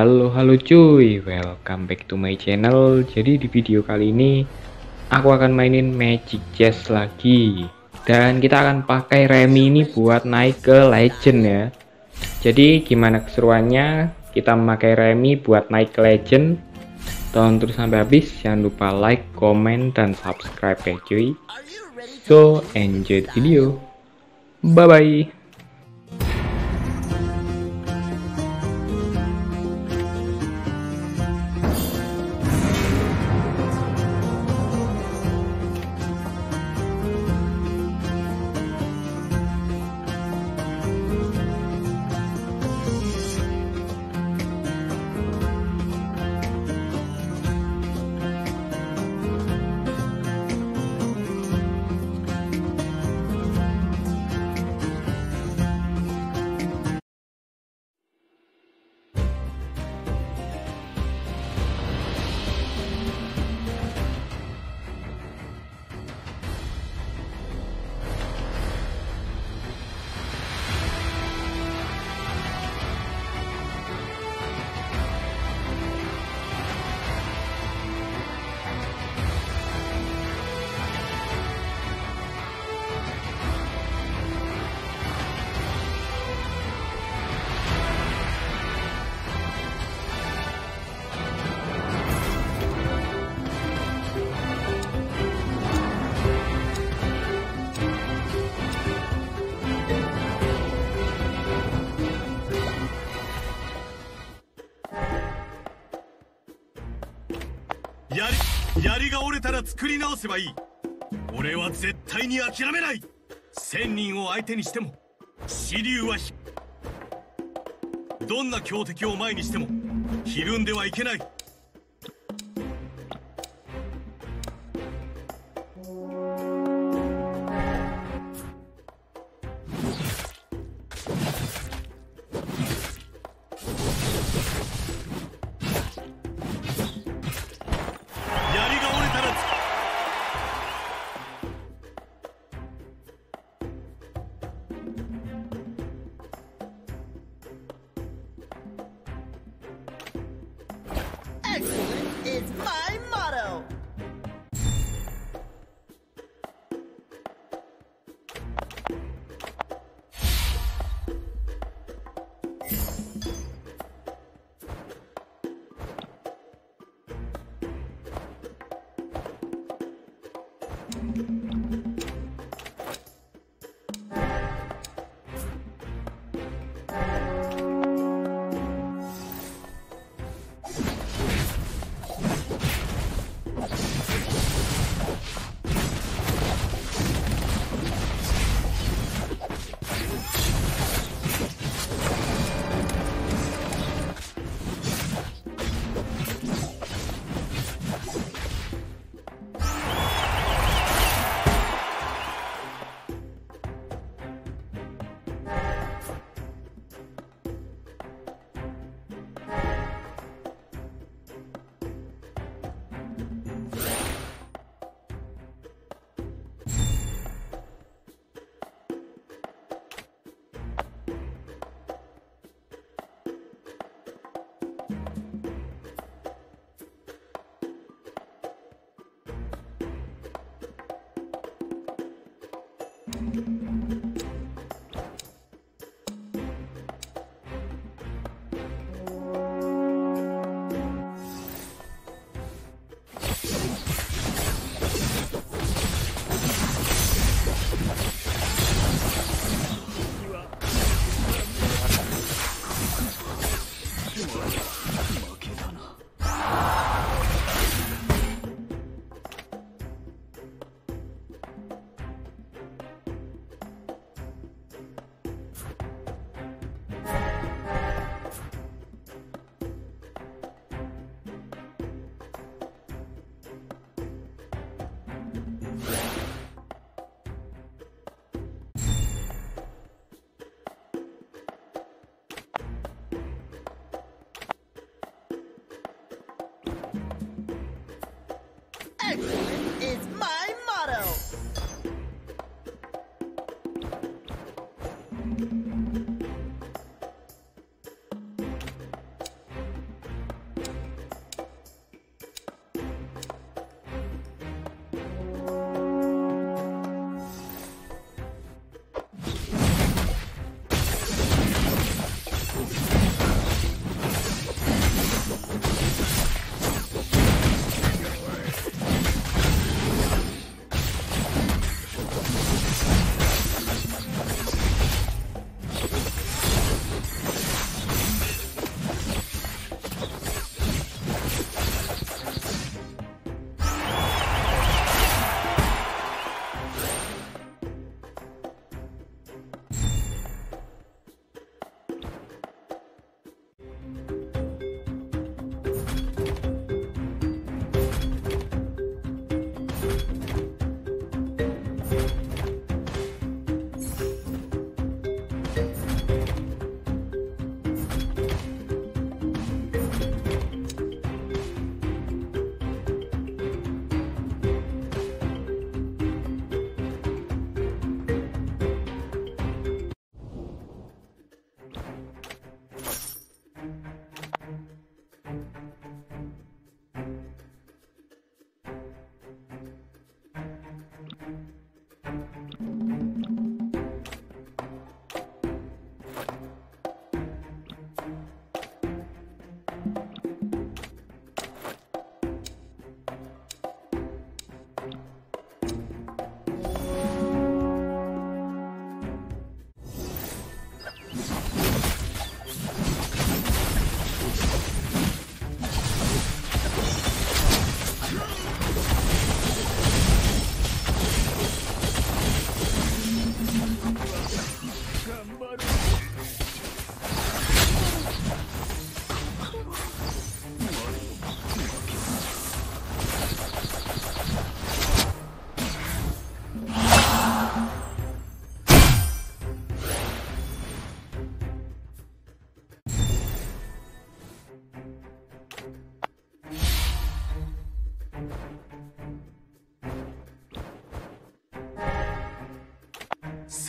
Halo halo cuy, welcome back to my channel. Jadi di video kali ini Aku akan mainin Magic Chess lagi. Dan kita akan pakai remi ini buat naik ke legend ya. Jadi gimana keseruannya? Kita memakai remi buat naik ke legend. Tonton terus sampai habis. Jangan lupa like, comment, dan subscribe ya cuy. So enjoy the video. Bye bye たら作り直せばいい。俺は絶対に諦めない。千人を相手にしても支流はひどんな強敵を前にしてもひるんではいけない。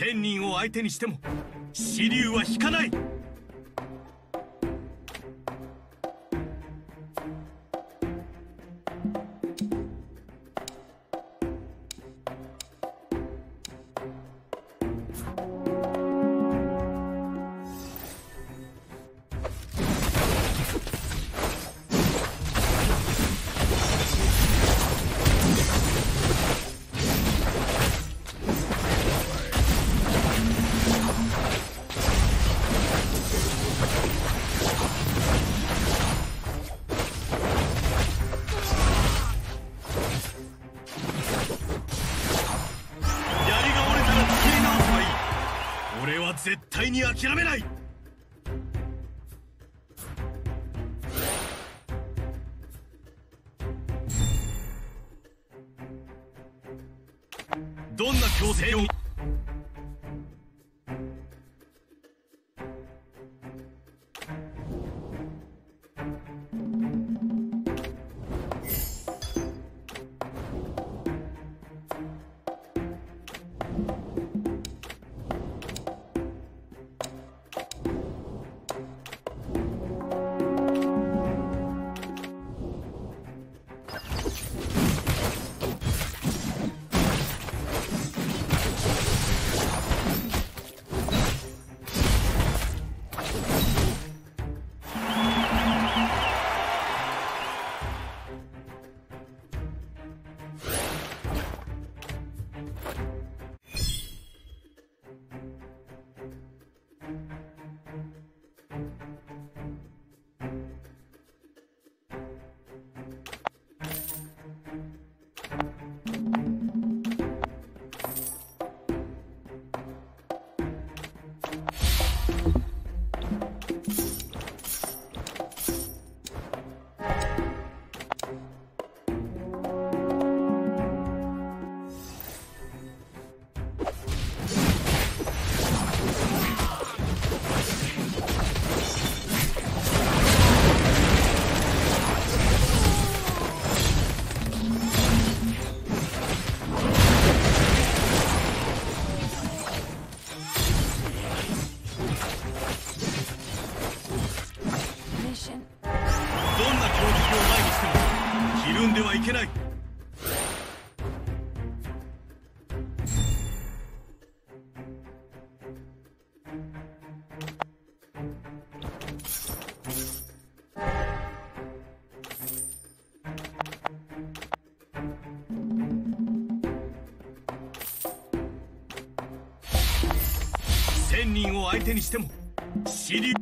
千人を相手にしても支流は引かない。諦めない。どんな強制を？相手にしても知り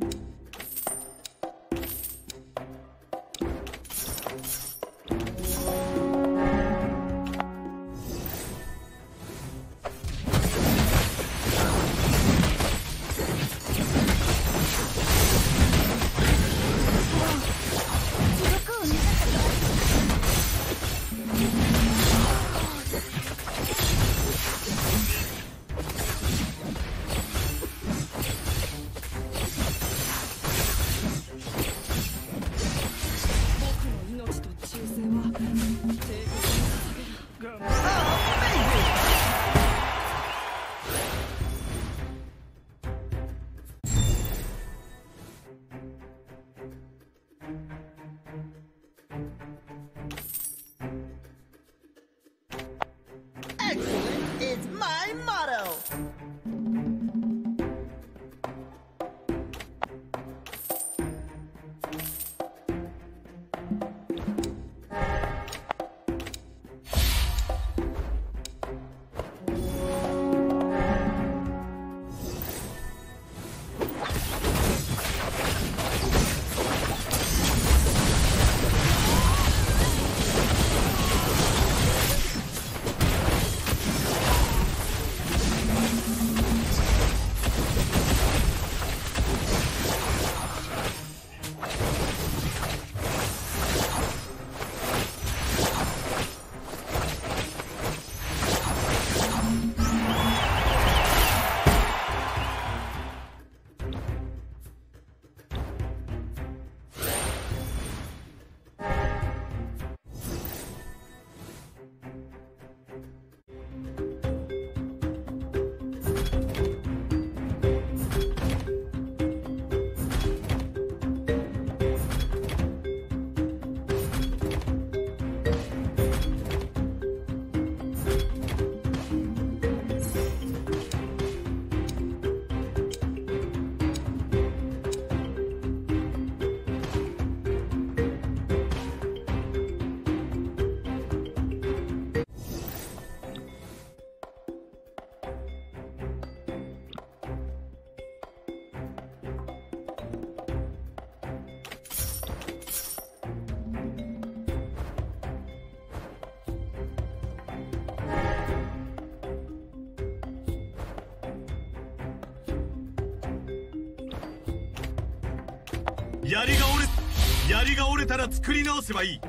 槍が折れたら作り直せばいい。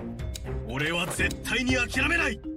俺は絶対に諦めない「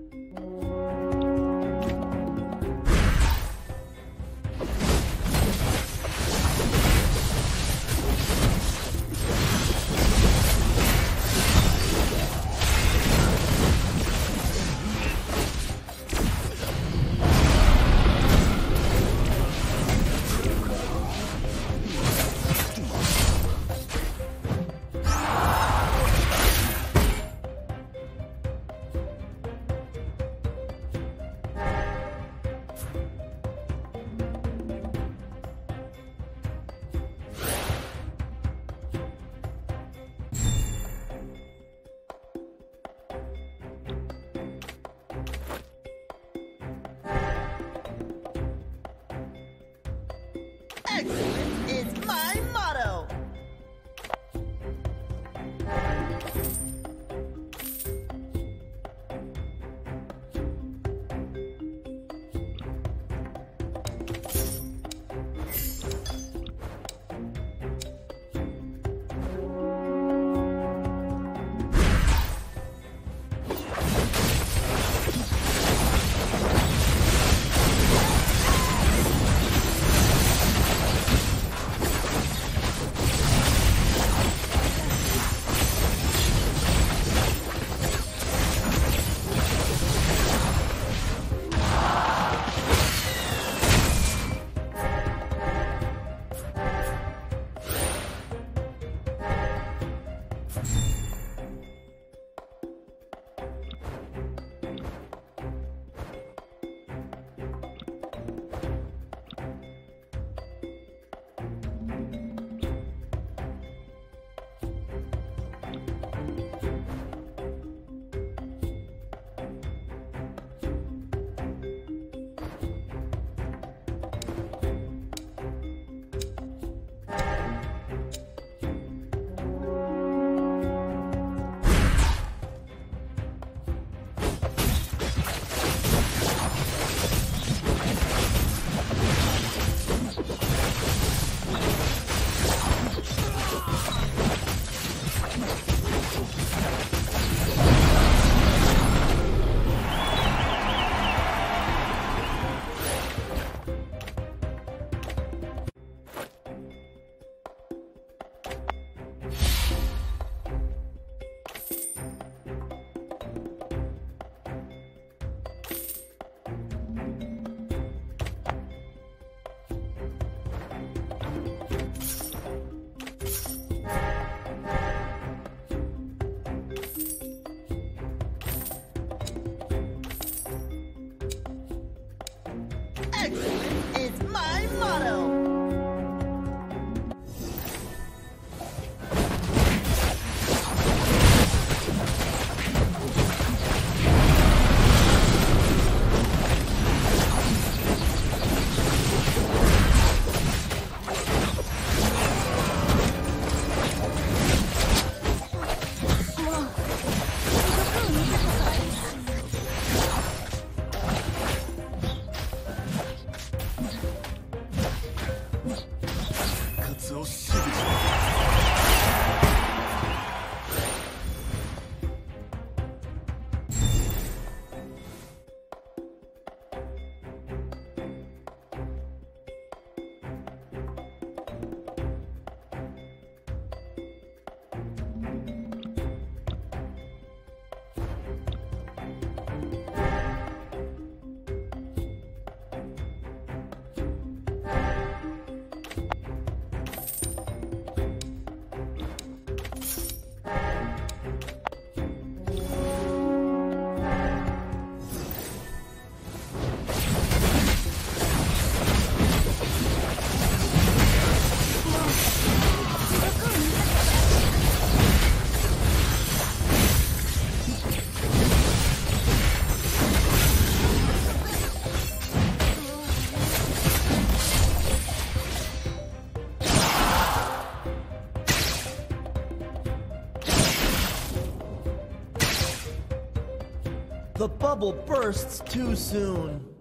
bubble bursts too soon.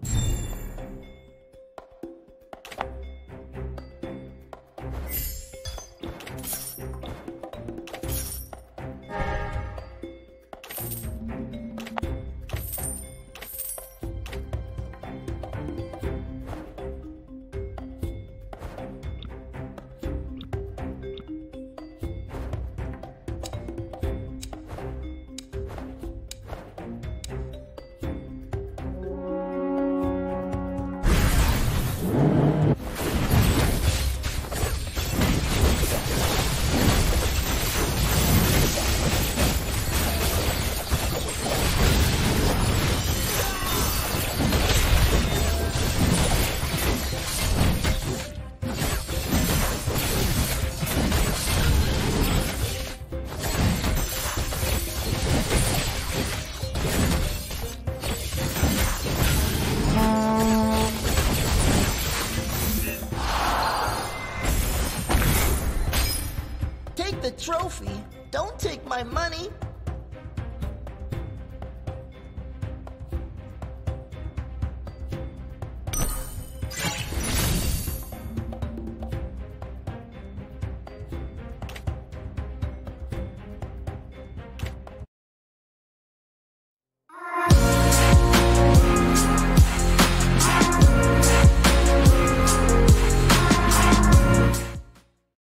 Trophy. Don't take my money.